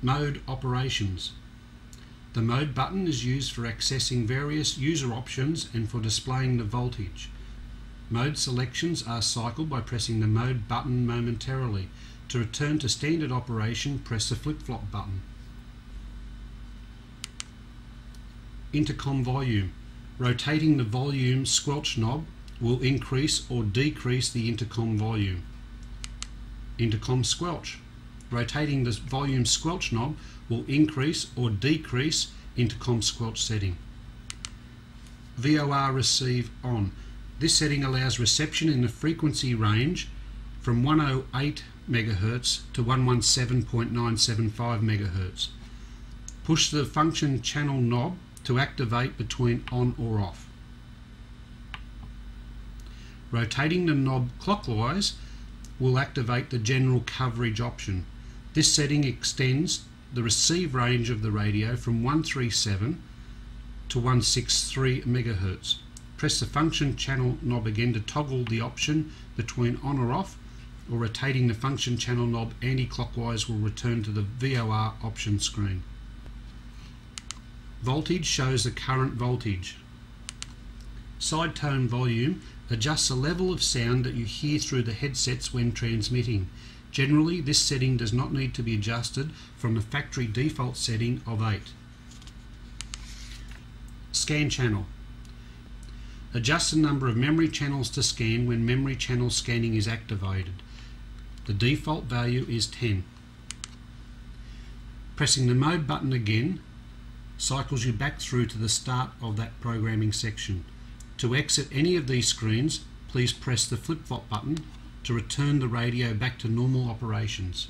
Mode operations. The mode button is used for accessing various user options and for displaying the voltage. Mode selections are cycled by pressing the mode button momentarily. To return to standard operation, press the flip-flop button. Intercom volume. Rotating the volume squelch knob will increase or decrease the intercom volume. Intercom squelch. Rotating the volume squelch knob will increase or decrease intercom squelch setting. VOR receive on. This setting allows reception in the frequency range from 108 MHz to 117.975 MHz. Push the function channel knob to activate between on or off. Rotating the knob clockwise will activate the general coverage option. This setting extends the receive range of the radio from 137 to 163 MHz. Press the function channel knob again to toggle the option between on or off or rotating the function channel knob anti-clockwise will return to the VOR option screen. Voltage shows the current voltage. Side tone volume adjusts the level of sound that you hear through the headsets when transmitting. Generally, this setting does not need to be adjusted from the factory default setting of 8. Scan channel. Adjust the number of memory channels to scan when memory channel scanning is activated. The default value is 10. Pressing the mode button again cycles you back through to the start of that programming section. To exit any of these screens, please press the flip-flop button to return the radio back to normal operations.